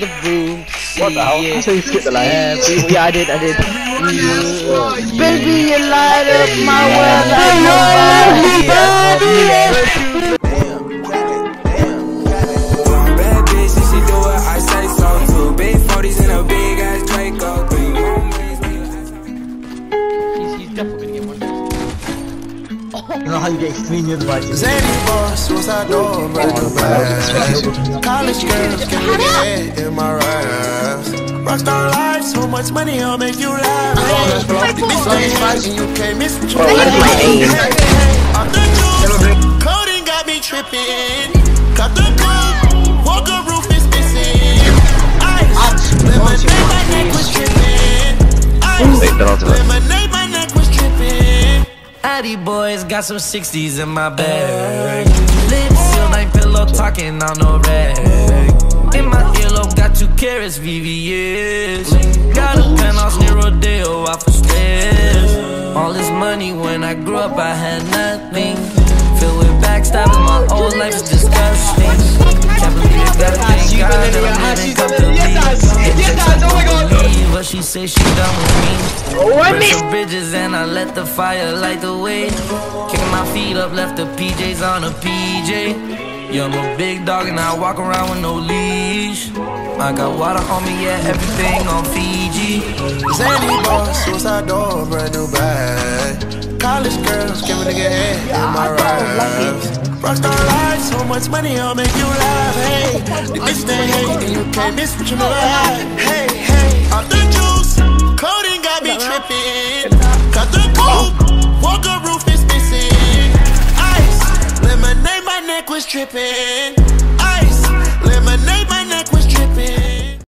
the room. What the hell? So you skipped the line. Yeah, I did, I did. Baby, you light up my world You know how you get extremely invited? Zany boss, suicide door, brand new bag. College girls, get me the head in my raps. Rockstar life, so much money, I'll make you laugh. Hey, bitch, stay you can't miss what you like. Hey, hey, off the juice, codeine got me tripping. Cut the coupe, walker roof is missing. Ice, lemonade, my neck was tripping. Ice, lemonade, Addy boys got some 60s in my bag. Lips sealed like pillow talking on no rag. In my earlobe got two carats, VVS. Got a penthouse near Rodeo off the stairs. All this money when I grew up, I had nothing. Filled with backstabbing, my whole life is disgusting. Can't believe it, gotta thank God that I'm living comfortably. Believe But she say she done with me. Burn some bridges and I let the fire light the way. Kicking my feet up, left the PJs on a PJ. Yeah, I'm a big dog and I walk around with no leash. I got water on me, yeah, everything on Fiji. Zany boss, suicide door, brand new bag. College girls, give a nigga head in my raps. Rockstar life, so much money, I'll make you laugh. Hey, the bitch they hate, and you can't miss what you never had. Hey, hey, Cut the coupe, walker roof is missing. Ice, lemonade, my neck was tripping.